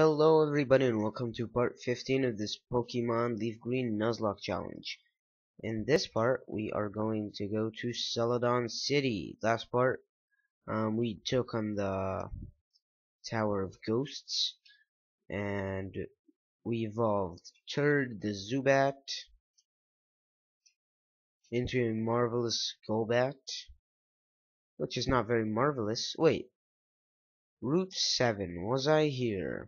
Hello everybody and welcome to part 15 of this Pokemon Leaf Green Nuzlocke challenge. In this part we are going to go to Celadon City. Last part um, we took on the Tower of Ghosts and we evolved Turd the Zubat into a marvelous Golbat which is not very marvelous. Wait, Route 7, was I here?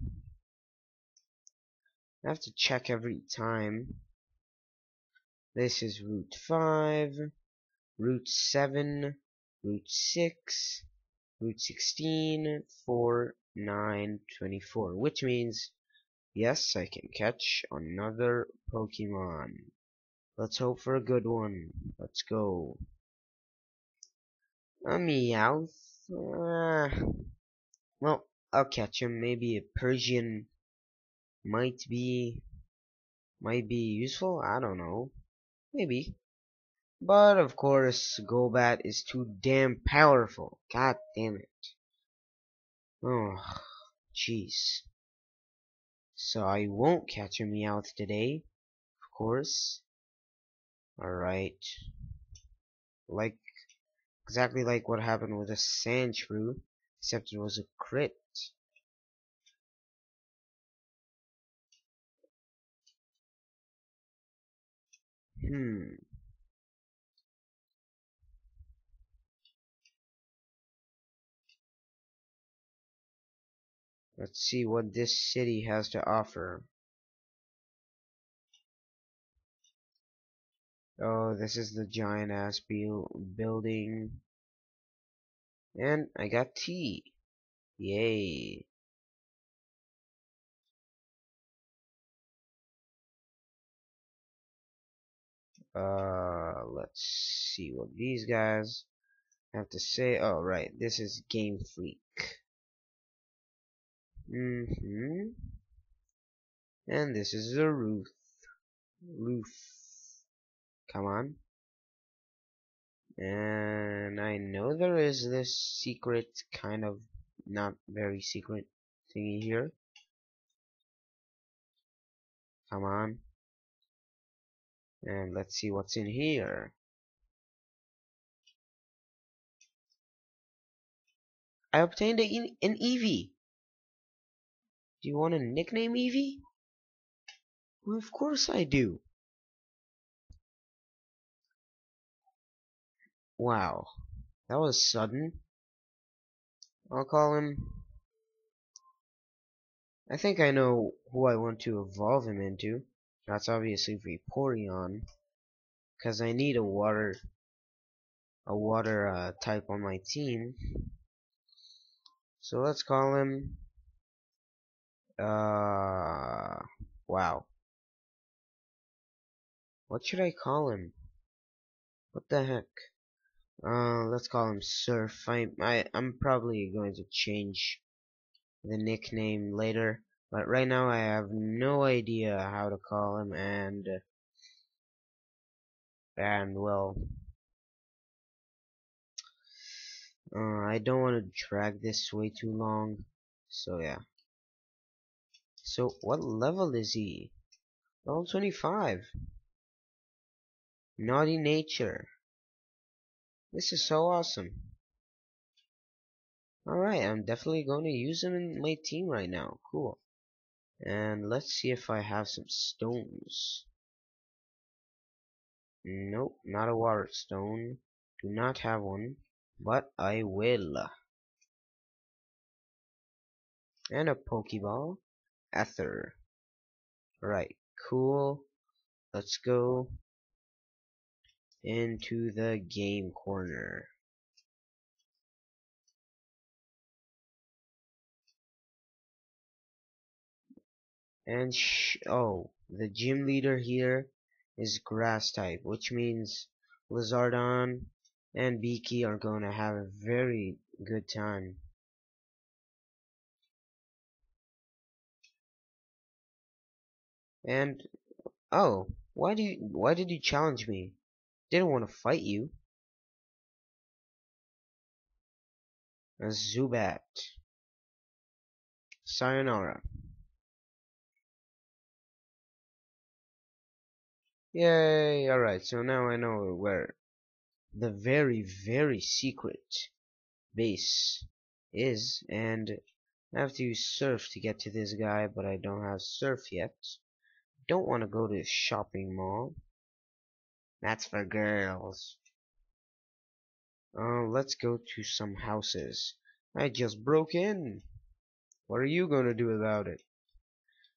I have to check every time. This is Route 5, Route 7, Route 6, Route 16, 4, 9, 24, which means, yes, I can catch another Pokemon. Let's hope for a good one. Let's go. A Meowth? Uh, well, I'll catch him. Maybe a Persian might be might be useful. I don't know. Maybe. But of course, Golbat is too damn powerful. God damn it. Oh, jeez. So I won't catch a Meowth today, of course. Alright. Like, exactly like what happened with a Sandshrew. Except it was a crit. Hmm. Let's see what this city has to offer. Oh, this is the giant ass building. And I got T. Yay. Uh, let's see what these guys have to say. Oh, right. This is Game Freak. Mm-hmm. And this is a roof. Roof. Come on. And I know there is this secret, kind of not very secret thingy here. Come on. And let's see what's in here. I obtained an Eevee. Do you want a nickname Eevee? Well, of course I do. Wow. That was sudden. I'll call him... I think I know who I want to evolve him into. That's obviously Vaporeon. Because I need a water... a water uh, type on my team. So let's call him... Uh... Wow. What should I call him? What the heck? Uh, let's call him Surf. I, I, I'm probably going to change the nickname later, but right now I have no idea how to call him, and and well, uh, I don't want to drag this way too long, so yeah. So what level is he? Level 25. Naughty nature. This is so awesome. Alright, I'm definitely going to use him in my team right now. Cool. And let's see if I have some stones. Nope, not a water stone. Do not have one, but I will. And a Pokeball. Ether. Right, cool. Let's go into the game corner. And oh, the gym leader here is grass type, which means Lizardon and Beaky are going to have a very good time. And oh, why do you, why did you challenge me? Didn't want to fight you. Zubat. Sayonara. Yay, alright, so now I know where the very, very secret base is, and I have to use surf to get to this guy, but I don't have surf yet. Don't want to go to the shopping mall. That's for girls. Uh, let's go to some houses. I just broke in. What are you going to do about it?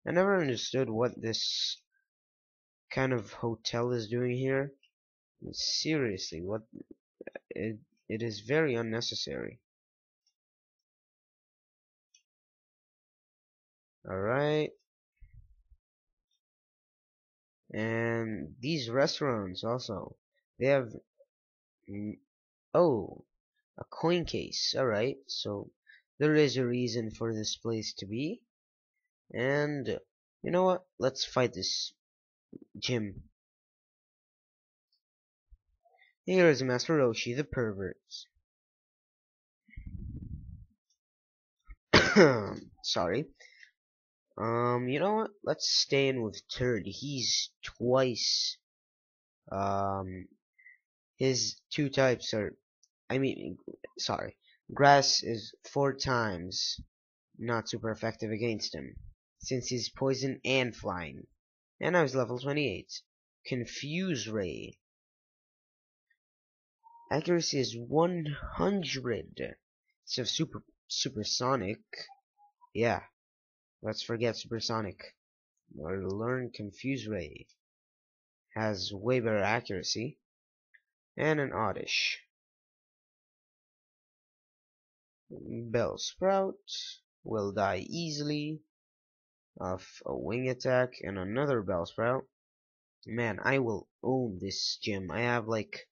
I never understood what this kind of hotel is doing here. Seriously, what it it is very unnecessary. Alright. And these restaurants also, they have, oh, a coin case. Alright, so there is a reason for this place to be. And, you know what, let's fight this gym. Here is Master Roshi, the pervert. Sorry. Um, you know what? Let's stay in with Turd. He's twice. Um, his two types are. I mean, sorry. Grass is four times not super effective against him, since he's poison and flying. And I was level 28. Confuse Ray. Accuracy is 100. So super supersonic. Yeah, Let's forget Supersonic. Or learn Confuse Ray. Has way better accuracy. And an Oddish. Bellsprout will die easily of a wing attack and another Bellsprout. Man, I will own this gym. I have like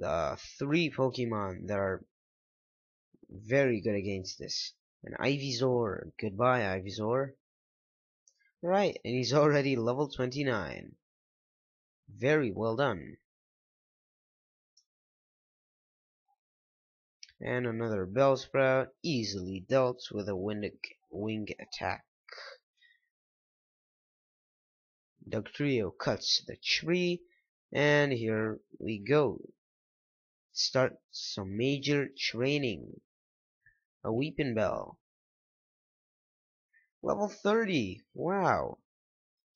uh, three Pokemon that are very good against this. An Ivysaur. Goodbye, Ivysaur. Right, and he's already level 29. Very well done. And another Bellsprout, easily dealt with a wind wing attack. Dugtrio cuts the tree, and here we go. Start some major training. A Weepinbell. Level 30. Wow.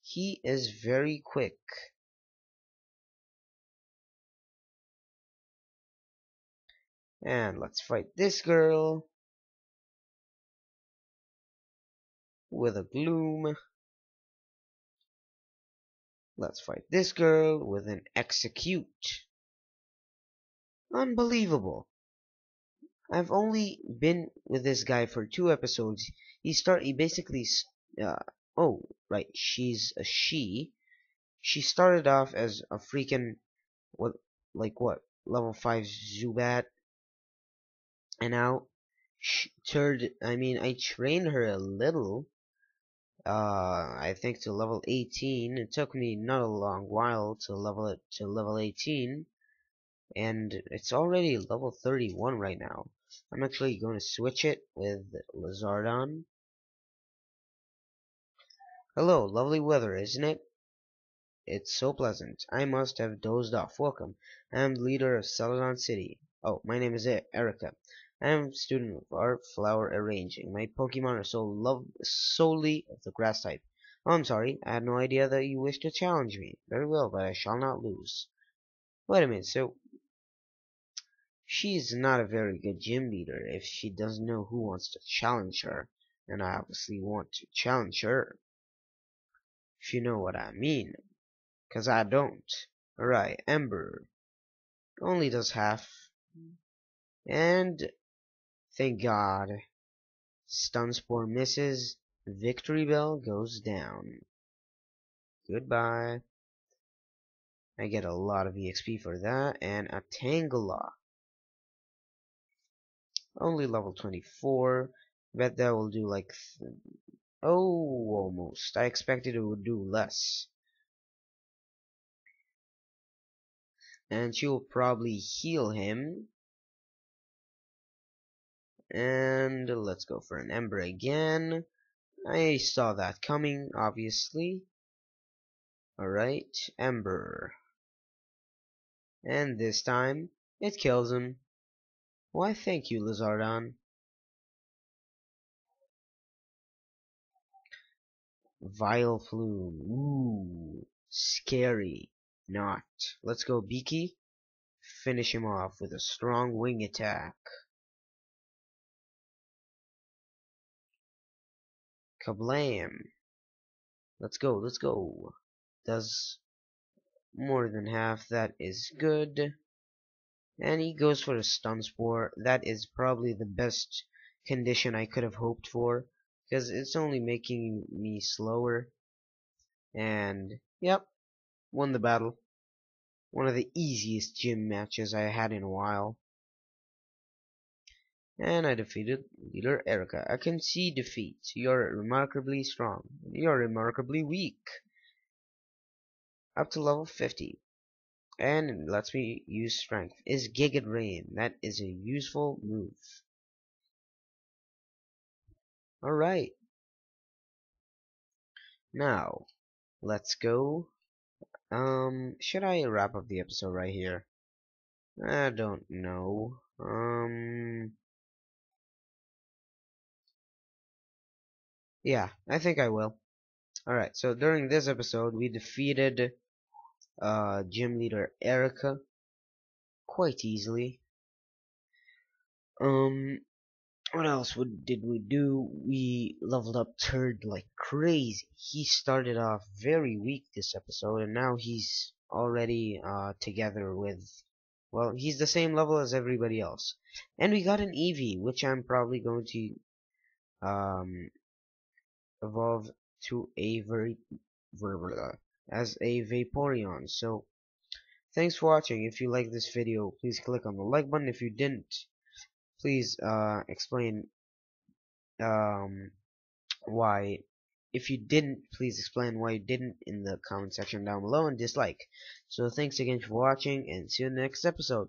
He is very quick. And let's fight this girl. With a Gloom. Let's fight this girl with an Exeggcute. Unbelievable. I've only been with this guy for two episodes. He start he basically uh, oh right, she's a she. She started off as a freaking what like what level five Zubat, and now she turned. I mean, I trained her a little. Uh, I think to level 18. It took me not a long while to level it to level 18, and it's already level 31 right now. I'm actually going to switch it with Lizardon. Hello, lovely weather, isn't it? It's so pleasant. I must have dozed off. Welcome. I am the leader of Celadon City. Oh, my name is Erika. I am a student of art flower arranging. My Pokemon are so love solely of the grass type. Oh, I'm sorry. I had no idea that you wished to challenge me. Very well, but I shall not lose. Wait a minute. So She's not a very good gym leader if she doesn't know who wants to challenge her, and I obviously want to challenge her. If you know what I mean. Cause I don't. Alright, Ember. Only does half. And thank God. Stun Spore Victreebel goes down. Goodbye. I get a lot of EXP for that, and a Tangela. Only level 24. Bet that will do like... oh, almost. I expected it would do less. And she will probably heal him. And let's go for an Ember again. I saw that coming, obviously. Alright, Ember. And this time, it kills him. Why thank you, Lizardon. Vile Vileplume. Ooh, scary. Not. Let's go, Beaky. Finish him off with a strong wing attack. Kablam. Let's go, let's go. Does more than half. That is good. And he goes for a stun spore. That is probably the best condition I could have hoped for. Because it's only making me slower. And, yep, won the battle. One of the easiest gym matches I had in a while. And I defeated leader Erika. I can see defeat. You're remarkably strong. You're remarkably weak. Up to level 50. And lets me use strength. Is Giga Drain. That is a useful move. Alright. Now, let's go. Um, should I wrap up the episode right here? I don't know. Um, Yeah, I think I will. Alright, so during this episode, we defeated uh, gym leader Erika quite easily. Um, what else would, did we do? We leveled up Turd like crazy. He started off very weak this episode, and now he's already uh, together with, well, he's the same level as everybody else. And we got an Eevee, which I'm probably going to um, evolve to a very as a Vaporeon. So thanks for watching. If you like this video, please click on the like button. If you didn't, please uh, explain um, why. If you didn't, please explain why you didn't in the comment section down below and dislike. So thanks again for watching and see you in the next episode.